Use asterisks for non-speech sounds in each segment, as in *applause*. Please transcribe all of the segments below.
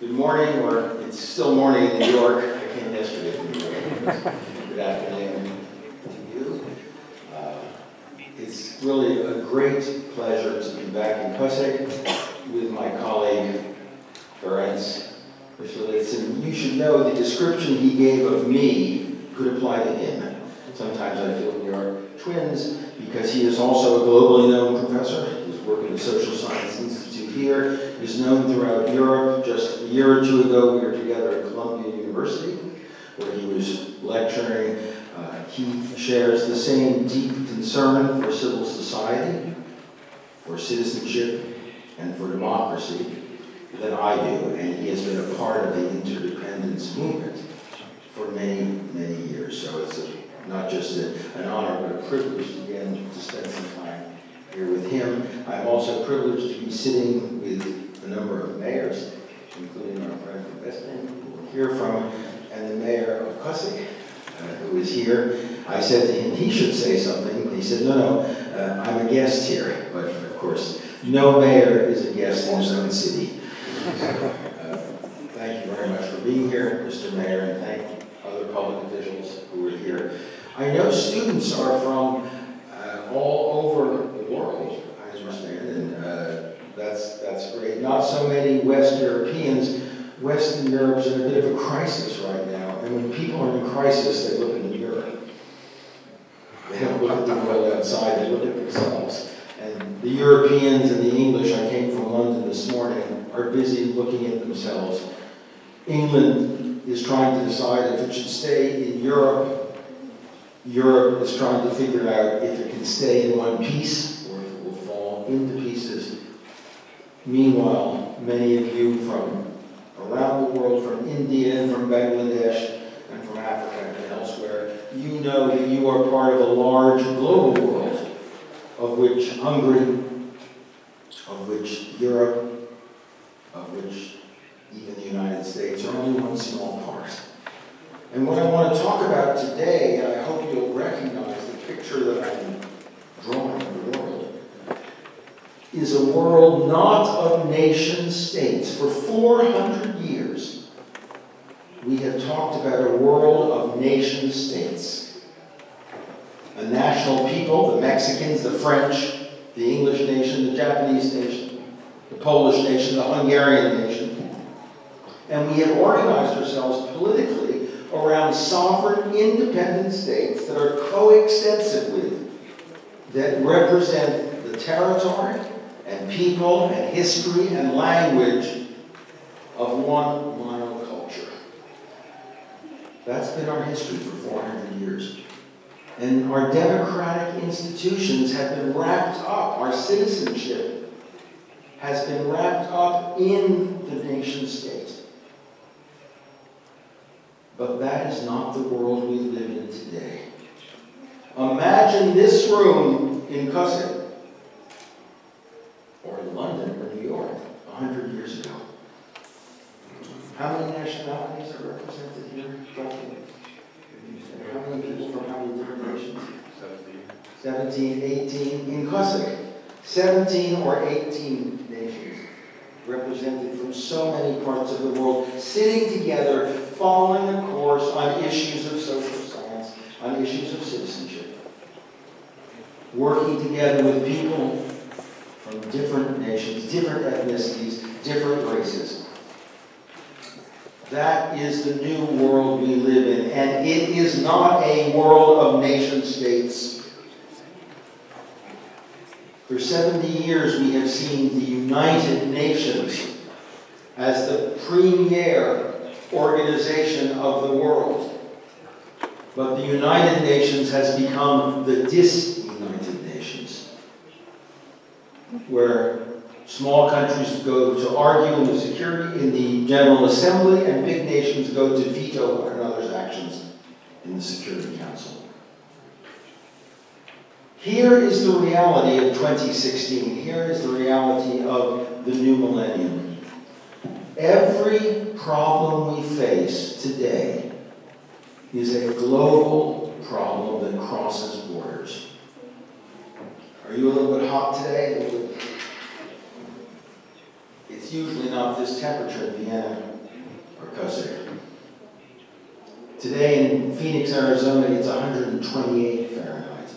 Good morning, or it's still morning in New York. I came yesterday. Good afternoon to you. Uh, It's really a great pleasure to be back in Kőszeg with my colleague, Ferenc Miszlivetz. You should know the description he gave of me could apply to him. Sometimes I feel we are twins because he is also a globally known professor. He's working at the Social Science Institute here. He's known throughout Europe. Just a year or two ago, we were together at Columbia University, where he was lecturing. Uh, he shares the same deep concern for civil society, for citizenship, and for democracy that I do, and he has been a part of the interdependence movement for many, many years. So it's a not just a, an honor, but a privilege again to spend some time here with him. I'm also privileged to be sitting with a number of mayors, including our friend from Westman, who we'll hear from, and the mayor of Kőszeg, uh, who is here. I said to him he should say something. He said, no, no, uh, I'm a guest here. But of course, no mayor is a guest in his own city. So, uh, thank you very much for being here, Mr. Mayor, and thank other public officials who are here. I know students are from uh, all over I understand, and uh, that's, that's great. Not so many West Europeans. Western Europe's in a bit of a crisis right now, and when people are in crisis, they look in mirror. They don't look at the world outside, they look at themselves. And the Europeans and the English, I came from London this morning, are busy looking at themselves. England is trying to decide if it should stay in Europe Europe is trying to figure out if it can stay in one piece or if it will fall into pieces. Meanwhile, many of you from around the world, from India and from Bangladesh and from Africa and elsewhere, you know that you are part of a large global world of which Hungary, of which Europe, of which even the United States are only one small part. And what I want to talk about today, I hope you'll recognize the picture that I'm drawing is a world not of nation states. For 400 years, we have talked about a world of nation states. A national people, the Mexicans, the French, the English nation, the Japanese nation, the Polish nation, the Hungarian nation. And we have organized ourselves politically around sovereign, independent states that are coextensive with, that represent the territory and people and history and language of one monoculture. That's been our history for 400 years. And our democratic institutions have been wrapped up, our citizenship has been wrapped up in the nation state. But that is not the world we live in today. Imagine this room in Kőszeg, or London, or New York, 100 years ago. How many nationalities are represented here? How many people from how many different nations? 17, 18 in Kőszeg. 17 or 18 nations represented from so many parts of the world, sitting together following a course on issues of social science, on issues of citizenship. Working together with people from different nations, different ethnicities, different races. That is the new world we live in, and it is not a world of nation states. For 70 years, we have seen the United Nations as the premier organization of the world. But the United Nations has become the disunited nations, where small countries go to argue in the security in the General Assembly, and big nations go to veto one another's actions in the Security Council. Here is the reality of 2016. Here is the reality of the new millennium. Every problem we face today is a global problem that crosses borders. Are you a little bit hot today? It's usually not this temperature in Vienna or Kőszeg. Today in Phoenix, Arizona, it's 128 Fahrenheit.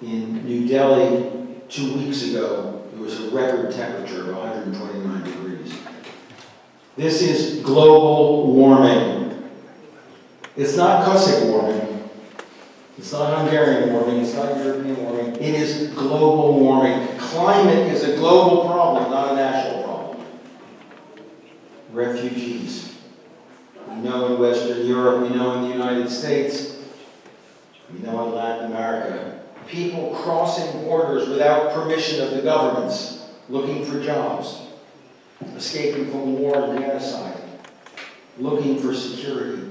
In New Delhi, two weeks ago, it was a record temperature of 129 degrees. This is global warming. It's not Kőszeg warming. It's not Hungarian warming. It's not European warming. It is global warming. Climate is a global problem, not a national problem. Refugees. We know in Western Europe, we know in the United States, we know in Latin America. People crossing borders without permission of the governments, looking for jobs, escaping from war and genocide, looking for security.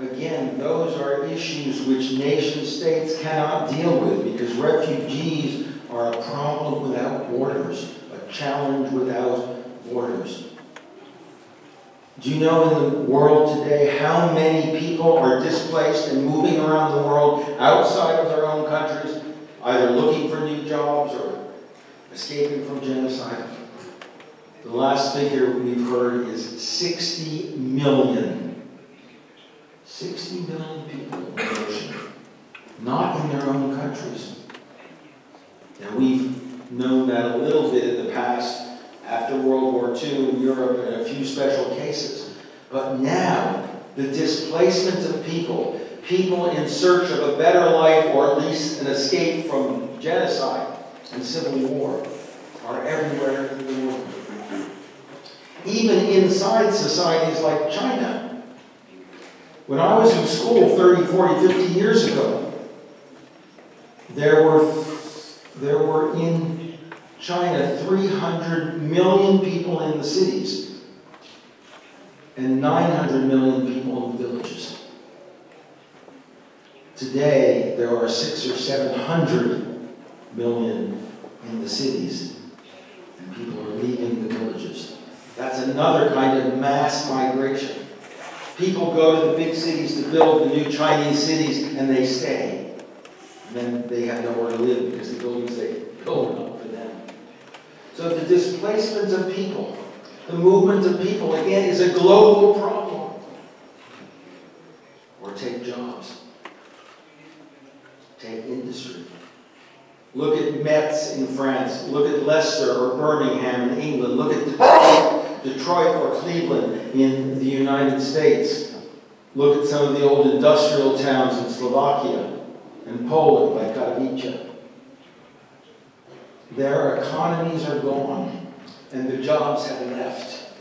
Again, those are issues which nation states cannot deal with because refugees are a problem without borders, a challenge without borders. Do you know in the world today how many people are displaced and moving around the world outside of their own countries, either looking for new jobs or escaping from genocide? The last figure we've heard is 60 million. 60 million people in the ocean, not in their own countries. Now we've known that a little bit in the past after World War II in Europe and a few special cases. But now, the displacement of people, people in search of a better life or at least an escape from genocide and civil war, are everywhere in the world. Even inside societies like China. When I was in school 30, 40, 50 years ago, there were, there were in China 300 million people in the cities and 900 million people in the villages. Today, there are six or 700 million in the cities, and people are leaving the villages. That's another kind of mass migration. People go to the big cities to build the new Chinese cities, and they stay. And then they have nowhere to live because the buildings they build are not for them. So the displacement of people, the movement of people, again, is a global problem. Or take jobs. Take industry. Look at Metz in France. Look at Leicester or Birmingham in England. Look at Detroit, or Cleveland in the United States. Look at some of the old industrial towns in Slovakia and Poland, like Katowice. Their economies are gone, and the jobs have left.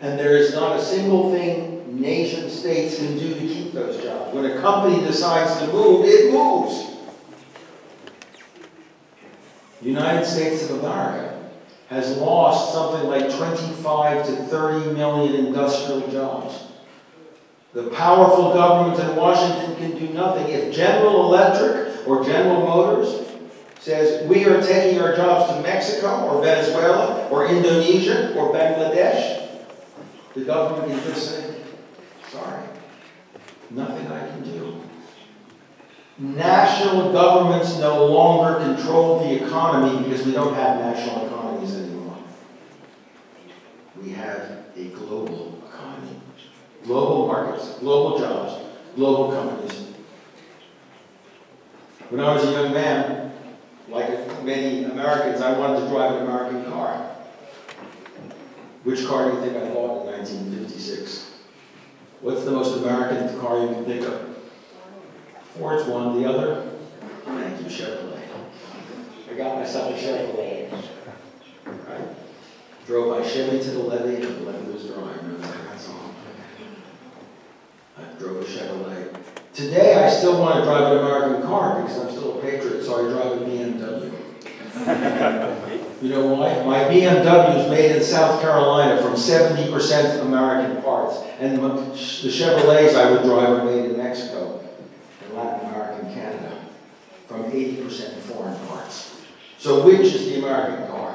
And there is not a single thing nation states can do to keep those jobs. When a company decides to move, it moves. United States of America has lost something like 25 to 30 million industrial jobs. The powerful government in Washington can do nothing. If General Electric or General Motors says we are taking our jobs to Mexico or Venezuela or Indonesia or Bangladesh, the government can just say, sorry, nothing I can do. National governments no longer control the economy because we don't have national. We have a global economy. Global markets, global jobs, global companies. When I was a young man, like many Americans, I wanted to drive an American car. Which car do you think I bought in 1956? What's the most American car you can think of? Ford's one. The other? Thank you, Chevrolet. I got myself a Chevrolet. Drove my Chevy to the levee, and the levee was dry. Song? I drove a Chevrolet. Today, I still want to drive an American car because I'm still a patriot, so I drive a BMW. you know why? My BMW is made in South Carolina from 70% American parts, and the Chevrolets I would drive are made in Mexico and Latin America and Canada from 80% foreign parts. So which is the American car?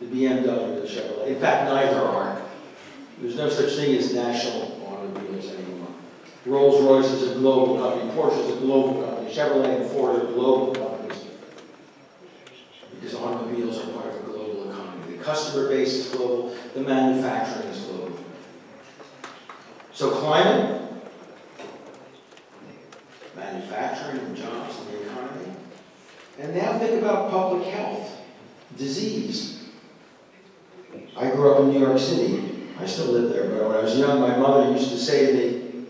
The BMW the Chevrolet? In fact, neither are. There's no such thing as national automobiles anymore. Rolls-Royce is a global company, Porsche is a global company, Chevrolet and Ford are global companies. Because automobiles are part of a global economy. The customer base is global, the manufacturing is global. So climate, manufacturing and jobs and the economy. And now think about public health, disease. I grew up in New York City. I still live there, but when I was young, my mother used to say to me,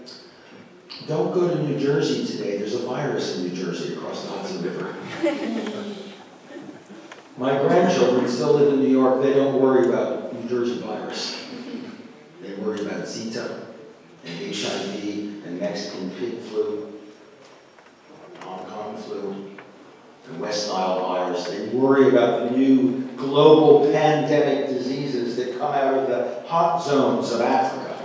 don't go to New Jersey today. There's a virus in New Jersey across the Hudson River. *laughs* my grandchildren still live in New York. They don't worry about New Jersey virus. They worry about Zika and HIV and Mexican pig flu, Hong Kong flu, and West Nile virus. They worry about the new global pandemic diseases that come out of the hot zones of Africa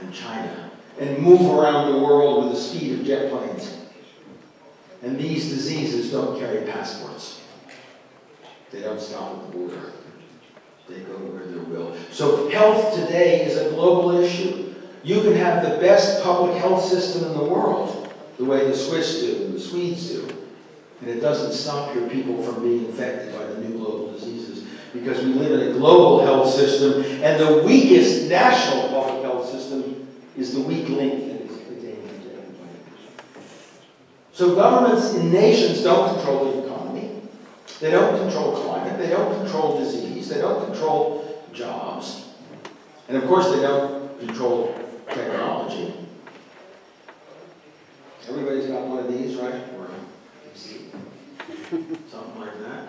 and China and move around the world with the speed of jet planes. And these diseases don't carry passports. They don't stop at the border. They go where they will. So health today is a global issue. You can have the best public health system in the world, the way the Swiss do and the Swedes do. And it doesn't stop your people from being infected by the new global because we live in a global health system and the weakest national public health system is the weak link that is to everybody. So governments in nations don't control the economy. They don't control climate. They don't control disease. They don't control jobs. And of course they don't control technology. Everybody's got one of these, right? Or something like that.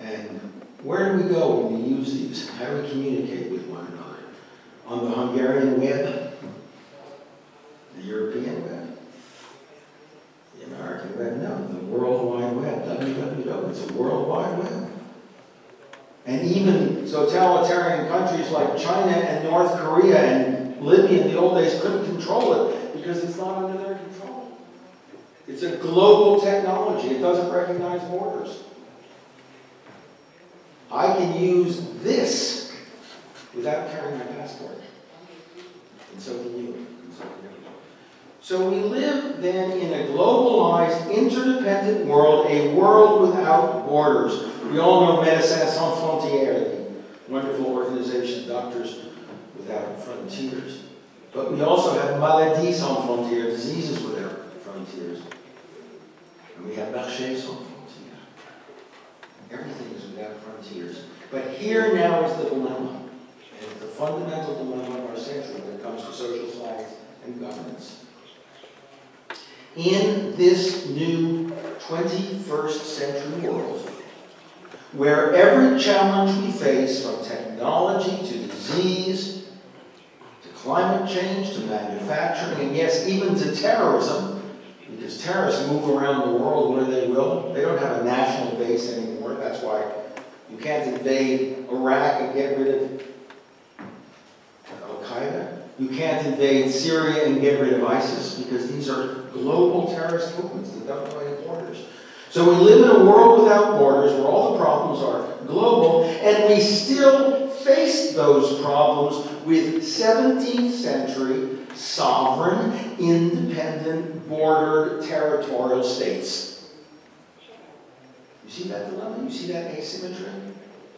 And where do we go when we use these? How do we communicate with one another? On the Hungarian web? The European web? The American web? No, the World Wide Web, www. It's a World Wide Web. And even totalitarian countries like China and North Korea and Libya in the old days couldn't control it because it's not under their control. It's a global technology. It doesn't recognize borders. I can use this without carrying my passport. And so can you. So we live then in a globalized, interdependent world, a world without borders. We all know Médecins Sans Frontières, the wonderful organization, Doctors Without Frontiers. But we also have Maladies Sans Frontières, diseases without frontiers. And we have Marché Sans Frontières. Everything is without frontiers. But here now is the dilemma. And it's the fundamental dilemma of our century when it comes to social science and governance. In this new 21st century world, where every challenge we face, from technology to disease, to climate change, to manufacturing, and yes, even to terrorism, because terrorists move around the world where they will. They don't have a national base anymore. That's why you can't invade Iraq and get rid of Al Qaeda. You can't invade Syria and get rid of ISIS because these are global terrorist movements that don't any borders. So we live in a world without borders where all the problems are global, and we still face those problems with 17th century sovereign, independent, bordered territorial states. You see that dilemma? You see that asymmetry?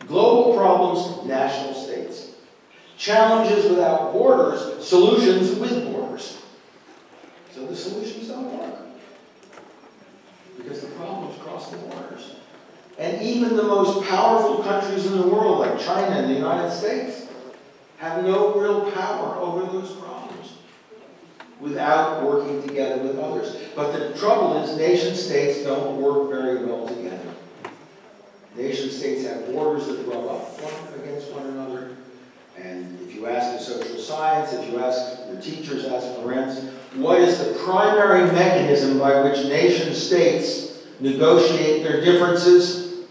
Global problems, national states. Challenges without borders, solutions with borders. So the solutions don't work. Because the problems cross the borders. And even the most powerful countries in the world, like China and the United States, have no real power over those problems without working together with others. But the trouble is, nation states don't work very well together. Nation states have borders that rub up against one another. And if you ask a social science, if you ask your teachers, ask friends, what is the primary mechanism by which nation states negotiate their differences?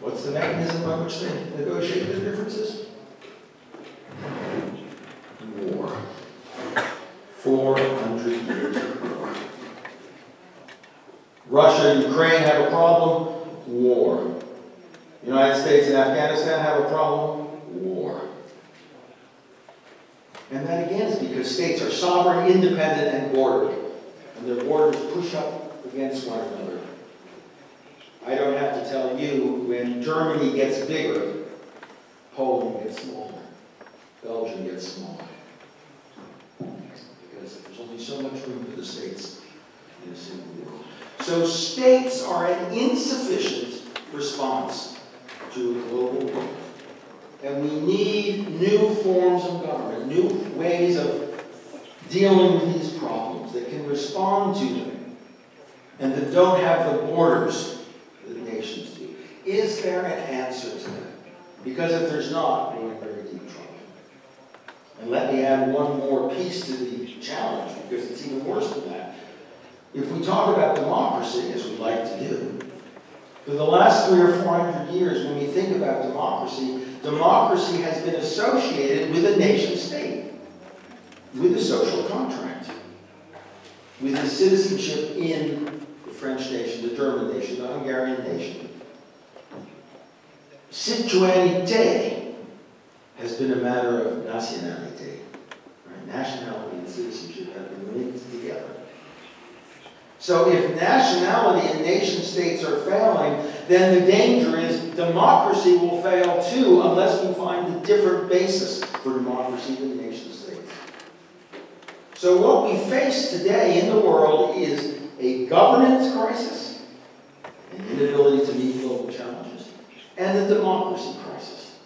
What's the mechanism by which they negotiate their differences? War. 400 years war. Russia and Ukraine have a problem? War. United States and Afghanistan have a problem? War. And that again is because states are sovereign, independent, and bordered. And their borders push up against one another. I don't have to tell you, when Germany gets bigger, Poland gets smaller. Belgium gets smaller. Because there's only so much room for the states in a single world. So states are an insufficient response to a global world. And we need new forms of government, new ways of dealing with these problems that can respond to them and that don't have the borders that nations do. Is there an answer to that? Because if there's not, we're in very deep trouble. And let me add one more piece to the challenge, because it's even worse than that. If we talk about democracy, as we like to do, for the last three or four hundred years, when we think about democracy, democracy has been associated with a nation state, with a social contract, with a citizenship in the French nation, the German nation, the Hungarian nation. Citoyenneté has been a matter of nationalité. Right? Nationality and citizenship have been linked together. So if nationality and nation states are failing, then the danger is democracy will fail too unless we find a different basis for democracy than nation states. So what we face today in the world is a governance crisis, an inability to meet global challenges, and a democracy crisis,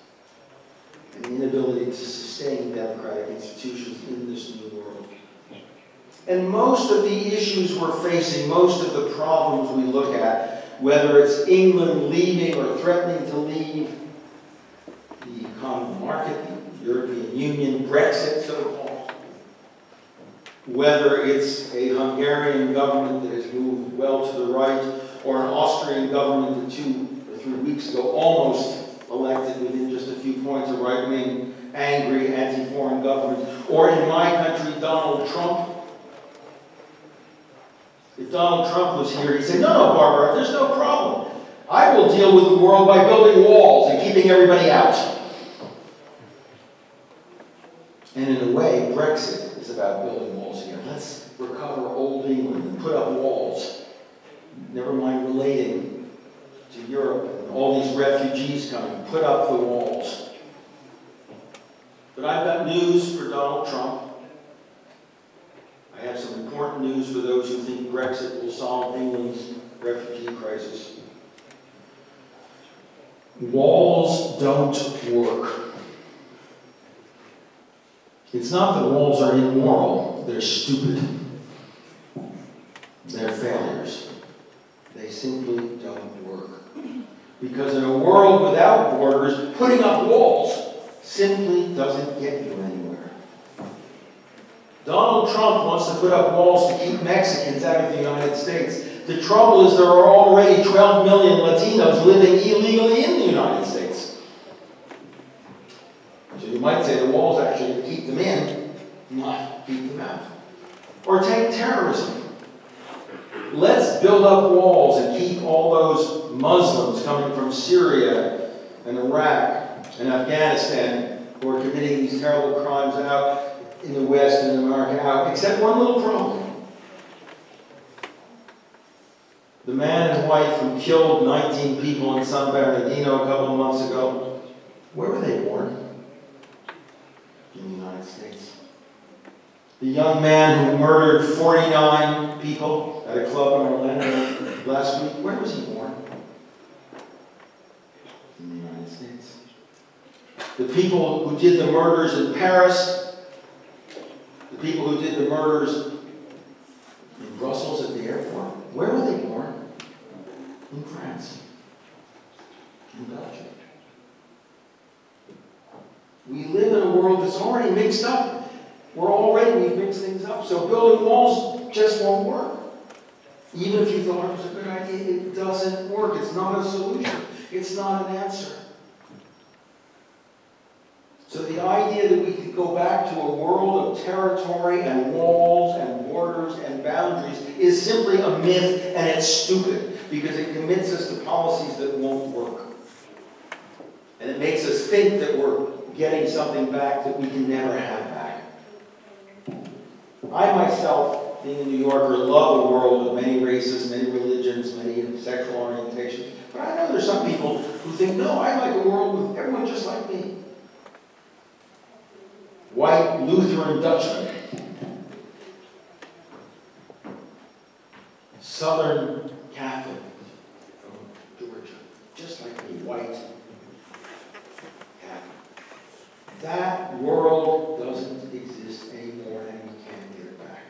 an inability to sustain democratic institutions in this new world. And most of the issues we're facing, most of the problems we look at, whether it's England leaving or threatening to leave the common market, the European Union, Brexit, so-called, whether it's a Hungarian government that has moved well to the right, or an Austrian government that two or three weeks ago almost elected within just a few points a right-wing, angry, anti-foreign government, or in my country, Donald Trump, if Donald Trump was here, he'd say, no, no, Barber, there's no problem. I will deal with the world by building walls and keeping everybody out. And in a way, Brexit is about building walls again. Let's recover old England and put up walls. Never mind relating to Europe and all these refugees coming. Put up the walls. But I've got news for Donald Trump. I have some important news for those who think Brexit will solve England's refugee crisis. Walls don't work. It's not that walls are immoral, they're stupid. They're failures. They simply don't work. Because in a world without borders, putting up walls simply doesn't get you anywhere. Donald Trump wants to put up walls to keep Mexicans out of the United States. The trouble is there are already 12 million Latinos living illegally in the United States. So you might say the walls actually keep them in, not keep them out. Or take terrorism. Let's build up walls and keep all those Muslims coming from Syria and Iraq and Afghanistan who are committing these terrible crimes out in the West and America out, except one little problem. The man and wife who killed 19 people in San Bernardino a couple of months ago, where were they born? In the United States. The young man who murdered 49 people at a club in Orlando last week, where was he born? In the United States. The people who did the murders in Paris, the people who did the murders in Brussels at the airport, where were they born? In France. In Belgium. We live in a world that's already mixed up. We're already, we've mixed things up. So building walls just won't work. Even if you thought it was a good idea, it doesn't work. It's not a solution. It's not an answer. So the idea that we go back to a world of territory and walls and borders and boundaries is simply a myth and it's stupid because it commits us to policies that won't work. And it makes us think that we're getting something back that we can never have back. I myself, being a New Yorker, love a world of many races, many religions, many sexual orientations. But I know there's some people who think, no, I like a world with everyone just like me. White Lutheran Dutchman, Southern Catholic from Georgia, just like me, white Catholic. That world doesn't exist anymore and we can't get it back.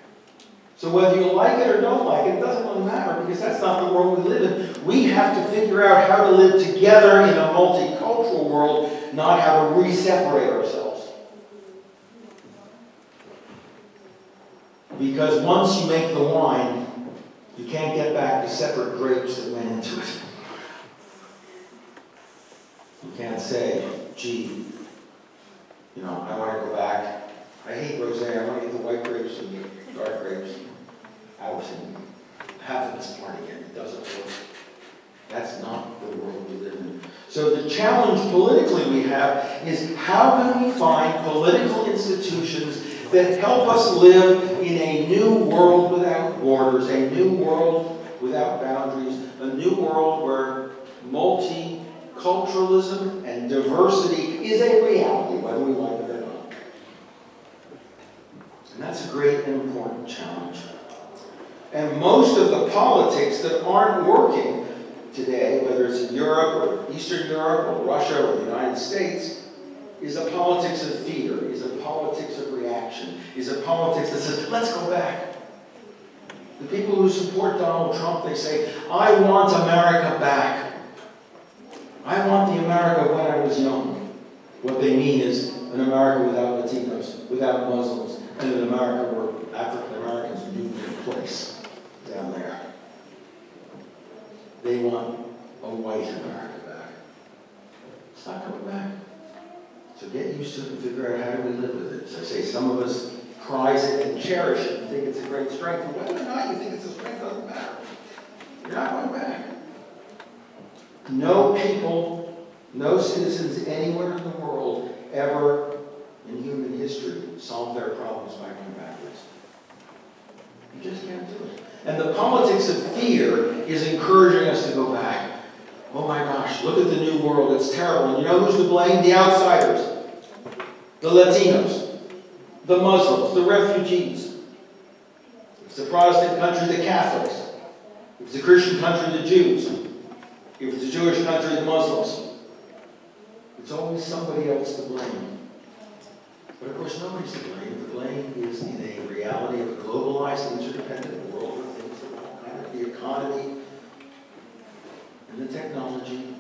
So whether you like it or don't like it, it doesn't really matter because that's not the world we live in. We have to figure out how to live together in a multicultural world, not how to re-separate ourselves. Because once you make the wine, you can't get back the separate grapes that went into it. You can't say, gee, you know, I want to go back. I hate rosé. I want to get the white grapes and the dark grapes out and have them as part again. It doesn't work. That's not the world we live in. So the challenge politically we have is how can we find political institutions that help us live in a new world without borders, a new world without boundaries, a new world where multiculturalism and diversity is a reality, whether we like it or not. And that's a great and important challenge. And most of the politics that aren't working today, whether it's in Europe or Eastern Europe or Russia or the United States, is a politics of fear, is a politics of reaction, is a politics that says, let's go back. The people who support Donald Trump, they say, I want America back. I want the America when I was young. What they mean is an America without Latinos, without Muslims, and an America where African Americans knew their place down there. They want a white America back. It's not coming back. So get used to it and figure out how do we live with it. As I say, some of us prize it and cherish it and think it's a great strength. And whether or not you think it's a strength doesn't matter. You're not going back. No people, no citizens anywhere in the world ever in human history solved their problems by going backwards. You just can't do it. And the politics of fear is encouraging us to go back. Oh my gosh, look at the new world. It's terrible. And you know who's to blame? The outsiders. The Latinos. The Muslims. The refugees. If it's a Protestant country, the Catholics. If it's a Christian country, the Jews. If it's a Jewish country, the Muslims. It's always somebody else to blame. But of course, nobody's to blame. The blame is in a reality of a globalized, interdependent world where things are all kind of the economy and the technology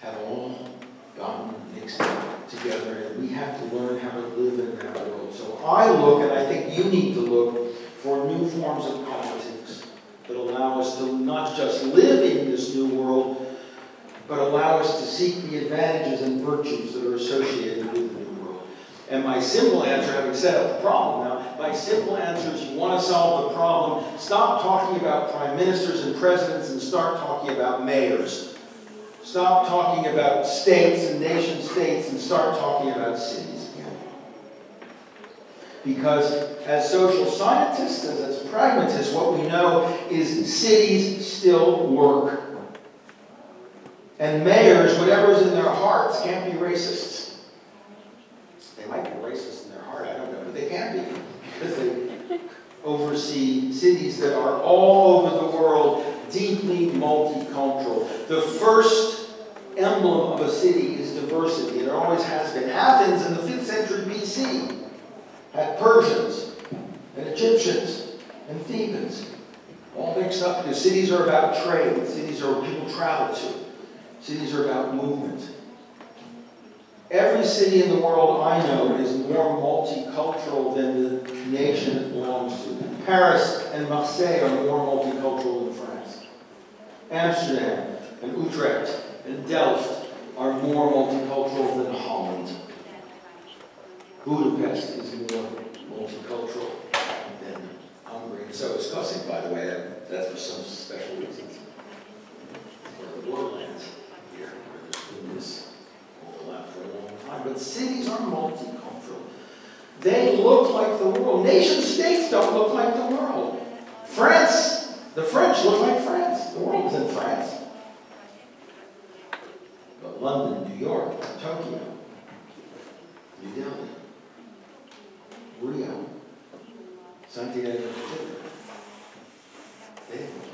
have all gotten mixed together, and we have to learn how to live in that world. So I look, and I think you need to look, for new forms of politics that allow us to not just live in this new world, but allow us to seek the advantages and virtues that are associated with the new world. And my simple answer, having set up the problem my simple answers. you want to solve the problem, stop talking about prime ministers and presidents and start talking about mayors. Stop talking about states and nation states and start talking about cities again. Because as social scientists, as, pragmatists, what we know is cities still work. And mayors, whatever's in their hearts, can't be racists. They might be racist in their heart, I don't know, but they can't be oversee cities that are all over the world, deeply multicultural. The first emblem of a city is diversity, it always has been. Athens in the 5th century BC had Persians and Egyptians and Thebans all mixed up because cities are about trade, cities are where people travel to. Cities are about movement. Every city in the world I know is more multicultural than the nation it belongs to. Paris and Marseille are more multicultural than France. Amsterdam and Utrecht and Delft are more multicultural than Holland. Budapest is more multicultural than Hungary. And so is Kőszeg, by the way. That's for some special reasons. For the time, but cities are multicultural. They look like the world. Nation states don't look like the world. France, the French look like France. The world is in France. But London, New York, Tokyo, New Delhi, Rio, Santiago, Chile, they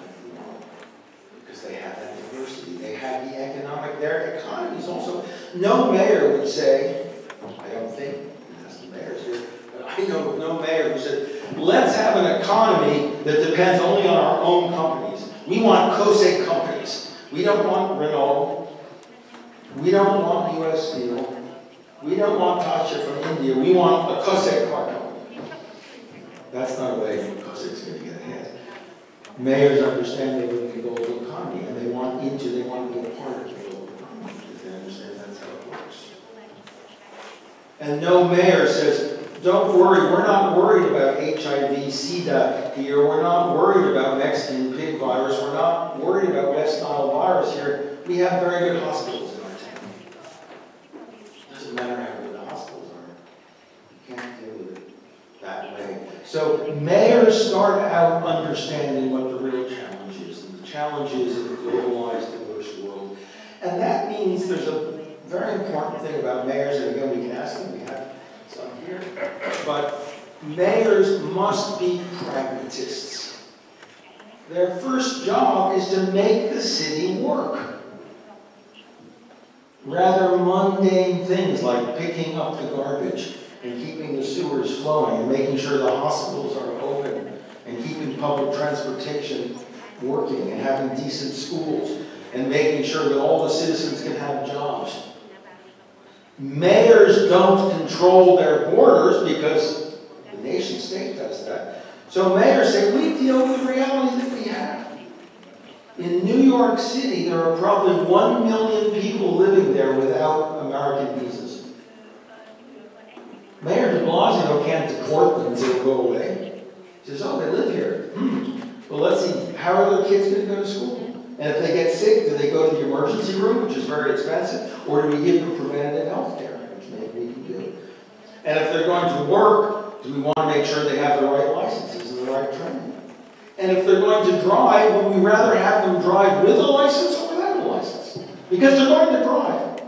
because they have that diversity. They have the economic, their economy is also, no mayor would say, I don't think, that's the mayor's here, but I know no mayor who said, let's have an economy that depends only on our own companies. We want Kőszeg companies. We don't want Renault. We don't want US Steel. We don't want Tata from India. We want a Kőszeg car company. That's not a way Kőszeg's going to get. Mayors understand they live in a global economy and they want into, they want to be a part of the global economy because they understand that's how it works. And no mayor says, don't worry, we're not worried about HIV, SIDA here, we're not worried about Mexican pig virus, we're not worried about West Nile virus here. We have very good hospitals in our town. It Doesn't matter how good the hospitals are. You can't deal with it that way. So mayors start out understanding what the real challenge is. And the challenge is in a globalized, diverse world. And that means there's a very important thing about mayors, and again, we can ask them, we have some here. But mayors must be pragmatists. Their first job is to make the city work. Rather mundane things like picking up the garbage and keeping the sewers flowing and making sure the hospitals are open and keeping public transportation working and having decent schools and making sure that all the citizens can have jobs. Mayors don't control their borders because the nation state does that. So mayors say, we deal with the reality that we have. In New York City, there are probably one million people living there without American visas. Mayor de Blasio can't deport them they go away. He says, oh, they live here. Hmm. Well, let's see, how are their kids going to go to school? And if they get sick, do they go to the emergency room, which is very expensive, or do we give them preventative health care, which maybe we can do? And if they're going to work, do we want to make sure they have the right licenses and the right training? And if they're going to drive, would we rather have them drive with a license or without a license? Because they're going to drive.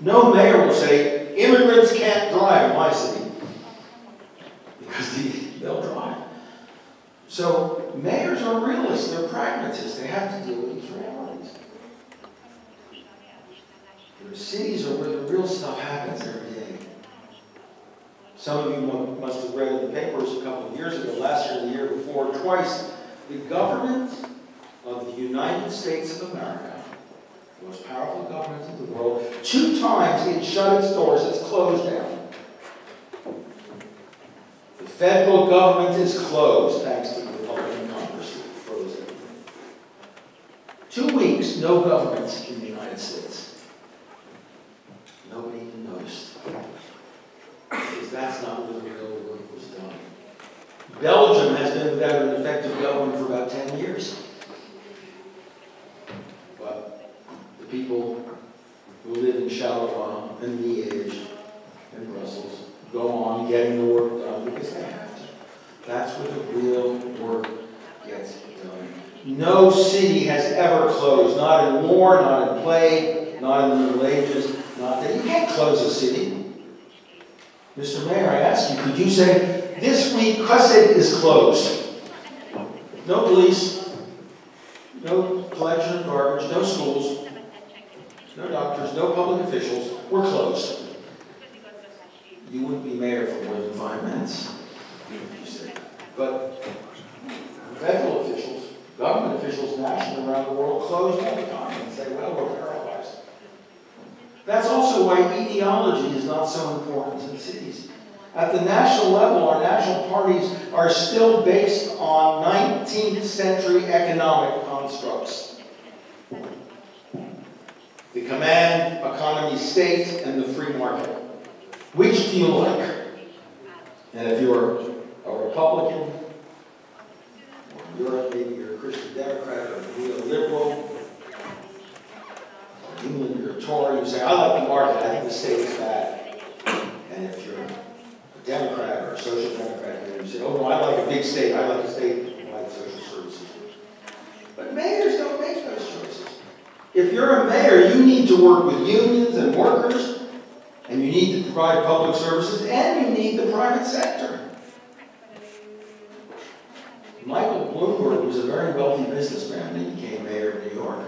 No mayor will say, immigrants can't drive my city. Because they'll drive. So mayors are realists, they're pragmatists, they have to deal with these realities. The cities are where the real stuff happens every day. Some of you must have read in the papers a couple of years ago, last year and the year before, twice, the government of the United States of America, the most powerful government in the world, two times it shut its doors, it's closed down. The federal government is closed, thanks to the Republican Congress that froze. Two weeks, no government in the United States. Nobody even noticed. Because that's not where the real work was done. Belgium has been without an effective government for about 10 years. But the people who live in Charleroi and the Liège and Brussels go on getting the work done because they have to. That's where the real work gets done. No city has ever closed, not in war, not in plague, not in the Middle Ages, not that you can't close a city. Mr. Mayor, I ask you, could you say, this week Kőszeg is closed? No police, no collection of garbage, no schools, no doctors, no public officials, we're closed. You wouldn't be mayor for more than five minutes. But federal officials, government officials nationally around the world closed all the time and say, well, we're paralyzed. That's also why ideology is not so important in cities. At the national level, our national parties are still based on 19th century economic constructs. Command economy state and the free market. Which do you like? And if you're a Republican, or maybe you're a Christian Democrat, or a liberal, or England, you're a Tory, you say, I like the market, I think the state is bad. And if you're a Democrat or a Social Democrat, you say, oh no, I like a big state, I like a state that provides social services. But mayors don't make those choices. If you're a mayor, you need to work with unions and workers and you need to provide public services, and you need the private sector. Michael Bloomberg was a very wealthy businessman when he became mayor of New York.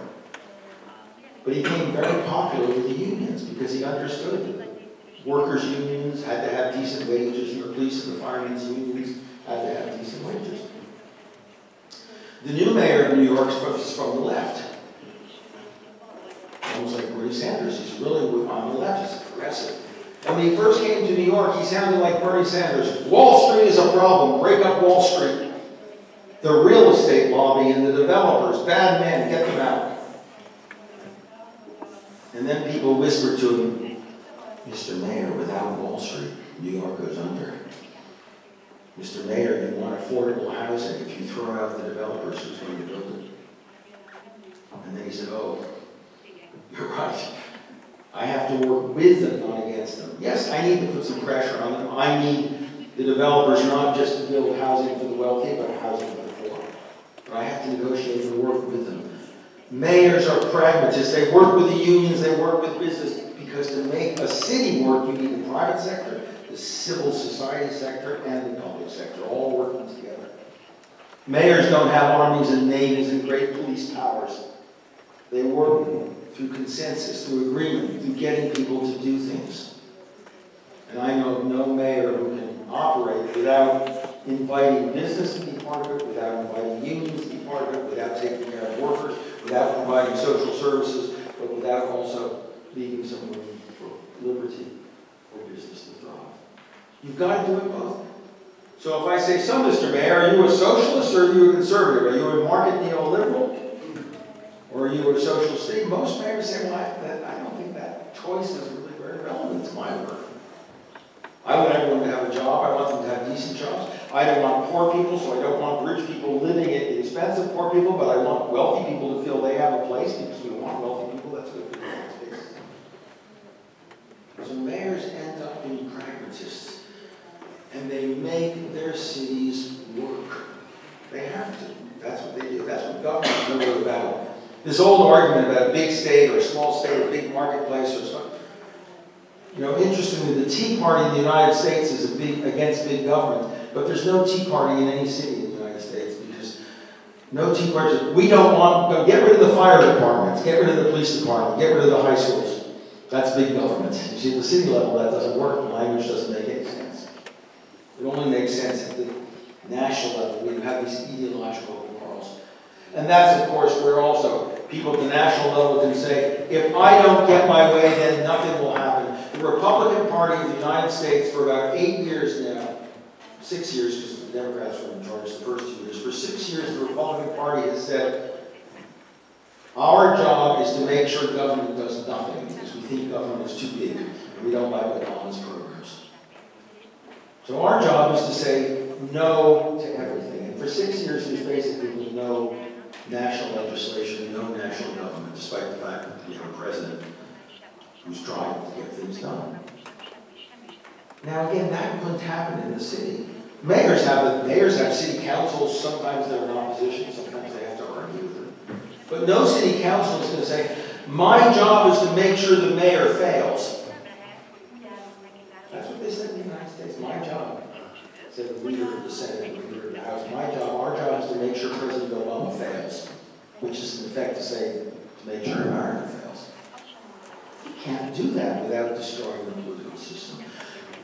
But he became very popular with the unions because he understood that workers' unions had to have decent wages, and the police and the firemen's unions had to have decent wages. The new mayor of New York is from the left. Almost like Bernie Sanders. He's really on the left. He's progressive. And when he first came to New York, he sounded like Bernie Sanders. Wall Street is a problem. Break up Wall Street. The real estate lobby and the developers, bad men, get them out. And then people whispered to him, Mr. Mayor, without Wall Street, New York goes under. Mr. Mayor, you want affordable housing. If you throw out the developers, who's going to build it? And then he said, oh, you're right. I have to work with them, not against them. Yes, I need to put some pressure on them. I need the developers not just to build housing for the wealthy, but housing for the poor. But I have to negotiate and work with them. Mayors are pragmatists. They work with the unions, they work with business, because to make a city work, you need the private sector, the civil society sector, and the public sector, all working together. Mayors don't have armies and navies and great police powers. They work through consensus, through agreement, through getting people to do things. And I know no mayor who can operate without inviting business to be part of it, without inviting unions to be part of it, without taking care of workers, without providing social services, but without also leaving some room for liberty for business to thrive. You've got to do it both. So if I say, so Mr. Mayor, are you a socialist or are you a conservative? Are you a market neoliberal? Or you a social state? Most mayors say, well, I, that, I don't think that choice is really very relevant to my work. I want everyone to have a job. I want them to have decent jobs. I don't want poor people, so I don't want rich people living at the expense of poor people, but I want wealthy people to feel they have a place because we want wealthy people. That's for the United States. So mayors end up being pragmatists, and they make their cities work. They have to. That's what they do. That's what government's really about. This old argument about a big state or a small state or a big marketplace or something. You know, interestingly, the Tea Party in the United States is big, against big government, but there's no Tea Party in any city in the United States because no Tea Party. We don't want, get rid of the fire departments, get rid of the police department, get rid of the high schools. That's big government. You see, at the city level, that doesn't work. The language doesn't make any sense. It only makes sense at the national level where you have these ideological quarrels. And that's, of course, where also people at the national level can say, if I don't get my way, then nothing will happen. The Republican Party of the United States for about eight years now, six years because the Democrats were in charge the first two years, for six years the Republican Party has said, our job is to make sure government does nothing because we think government is too big and we don't like Obama's programs. So our job is to say no to everything. And for six years there's basically no national legislation, no national government, despite the fact that we have a president who's trying to get things done. Now again, that couldn't happen in the city. Mayors have mayors have city councils, sometimes they're in opposition, sometimes they have to argue with them. But no city council is going to say, my job is to make sure the mayor fails. That's what they said in the United States. My job, said the leader of the Senate, the leader of the House, my job, our job is to make sure President Obama fails, which is in effect to say, to make sure America fails. You can't do that without destroying the political system.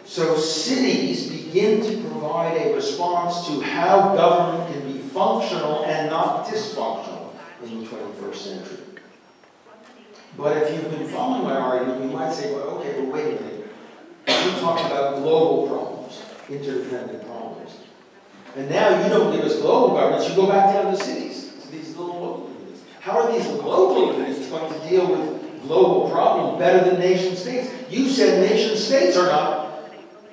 So cities begin to provide a response to how government can be functional and not dysfunctional in the 21st century. But if you've been following my argument, you might say, well, okay, but wait a minute. We talk about global problems, interdependent problems. And now you don't give us global governments, you go back down to cities, to these little local units. How are these local units going to deal with global problems better than nation states? You said nation states are not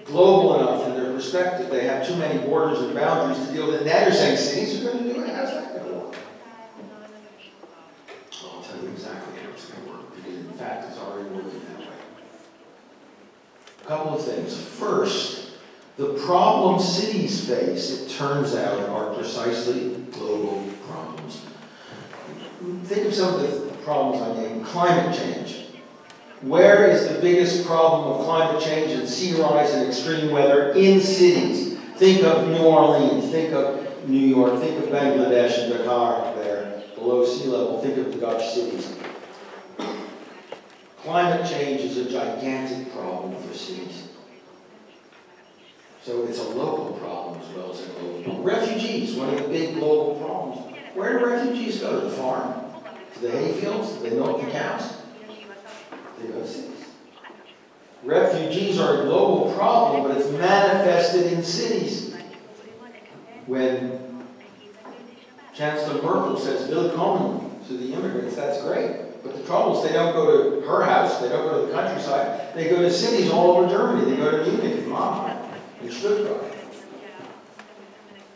global enough in their perspective. They have too many borders and boundaries to deal with. Now you're saying cities are going to do it? How's that going to work? I'll tell you exactly how it's going to work. Because in fact, it's already working that way. A couple of things. First, the problems cities face, it turns out, are precisely global problems. Think of some of the problems I named. Climate change. Where is the biggest problem of climate change and sea rise and extreme weather in cities? Think of New Orleans, think of New York, think of Bangladesh and Dhaka there, below sea level, think of the Dutch cities. Climate change is a gigantic problem for cities. So it's a local problem as well as a global problem. Refugees, one of the big global problems. Where do refugees go? To the farm? To the hay fields? Do they milk the cows? They go to cities. Refugees are a global problem, but it's manifested in cities. When Chancellor Merkel says willkommen to the immigrants, that's great. But the trouble is they don't go to her house, they don't go to the countryside, they go to cities all over Germany. They go to Munich and And Stuttgart.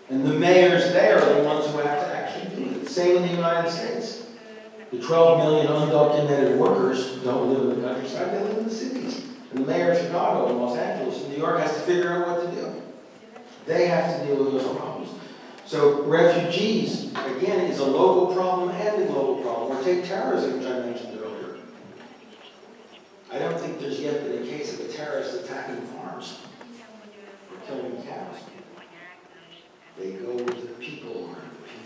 And the mayors there are the ones who have to actually do it. Same in the United States. The 12 million undocumented workers don't live in the countryside, they live in the cities. And the mayor of Chicago and Los Angeles and New York has to figure out what to do. They have to deal with those problems. So refugees, again, is a local problem and a global problem. Or take terrorism, which I mentioned earlier. I don't think there's yet been a case of a terrorist attacking farms killing cows. They go with the people,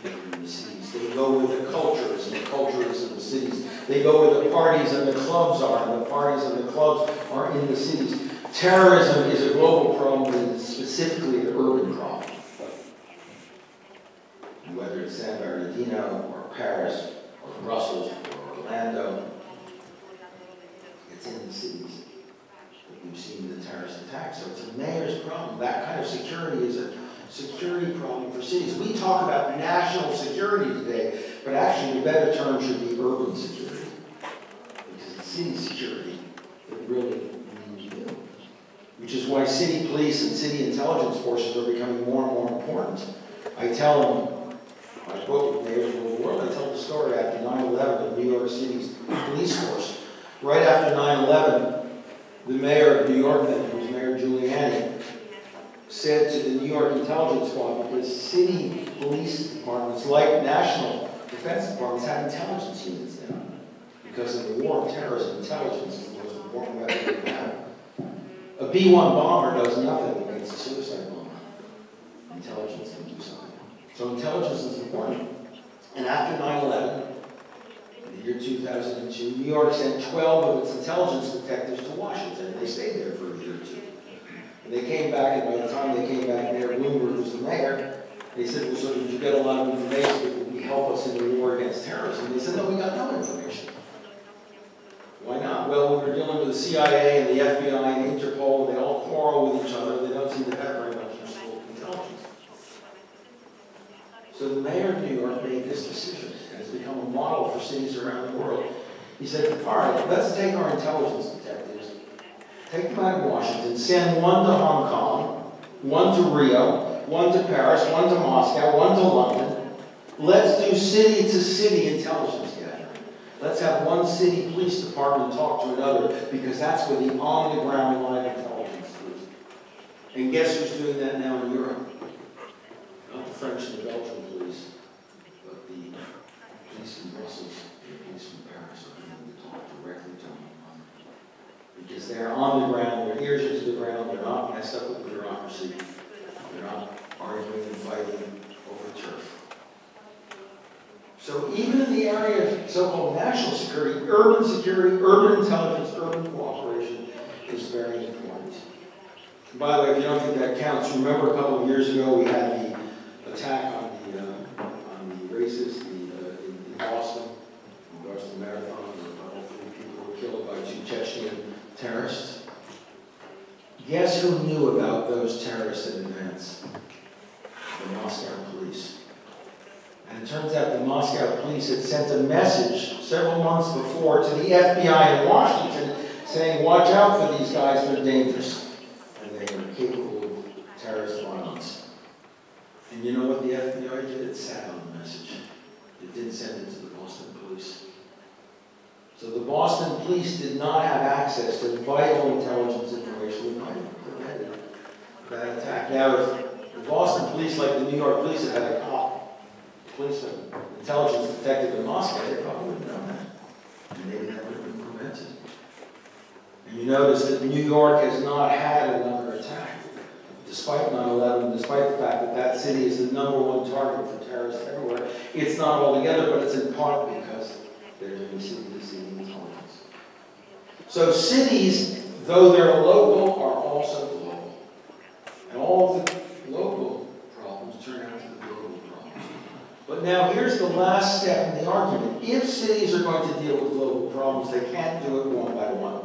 the people in the cities. They go with the cultures, and the cultures in the cities. They go where the parties and the clubs are, and the parties and the clubs are in the cities. Terrorism is a global problem, and specifically an urban problem. Whether it's San Bernardino, or Paris, or Brussels, or Orlando, it's in the cities that we've seen the So it's a mayor's problem. That kind of security is a security problem for cities. We talk about national security today, but actually the better term should be urban security. Because it's city security that really means you. Which is why city police and city intelligence forces are becoming more and more important. I tell them, my book, Mayors of the World, I tell the story after 9-11 of New York City's police force. Right after 9-11, the mayor of New York then, who was Mayor Giuliani, said to the New York Intelligence Squad, because city police departments, like national defense departments, have intelligence units now. Because of the war on terrorism, intelligence is the most important weapon we have. A B-1 bomber does nothing against a suicide bomber. Intelligence can do something. So intelligence is important. And after 9-11, in the year 2002, New York sent 12 of its intelligence detectives to Washington, and they stayed there for a year or two. And they came back, and by the time they came back, Mayor Bloomberg was the mayor. They said, well, so did you get a lot of information that would help us in the war against terrorism? They said, no, we got no information. Why not? Well, we were dealing with the CIA and the FBI and Interpol, and they all quarrel with each other. They don't seem to have very much useful intelligence. So the mayor of New York made this decision, and it's become a model for cities around the world. He said, all right, let's take our intelligence take them out of Washington, send one to Hong Kong, one to Rio, one to Paris, one to Moscow, one to London. Let's do city to city intelligence gathering. Let's have one city police department talk to another because that's where the on the ground live intelligence is. And guess who's doing that now in Europe? Not the French and the Belgian police, but the police in Brussels the police in Paris are beginning to talk directly to them. Because they're on the ground, their ears are to the ground, they're not messed up with bureaucracy, they're not arguing and fighting over turf. So even in the area of so-called national security, urban security, urban intelligence, urban cooperation is very important. By the way, if you don't think that counts, remember a couple of years ago we had the attack on the uh, on the racist the, uh, in, in Boston, in Boston Marathon, where about three people were killed by two Chechen terrorists. Guess who knew about those terrorists in advance? The Moscow police. And it turns out the Moscow police had sent a message several months before to the FBI in Washington saying, watch out for these guys, they're dangerous. And they are capable of terrorist violence. And you know what the FBI did? It sat on the message. It didn't send it to the Boston police. So the Boston police did not have access to vital intelligence information that might have prevented that attack. Now, if the Boston police, like the New York police, had had a cop policeman, intelligence detective in Moscow, they probably would have known that. And that would have been prevented. And you notice that New York has not had another attack, despite 9/11, despite the fact that that city is the number one target for terrorists everywhere, it's not all together, but it's in part because there's a city-to-city components. So cities, though they're local, are also global. And all of the local problems turn out to be global problems. But now here's the last step in the argument. If cities are going to deal with global problems, they can't do it one by one.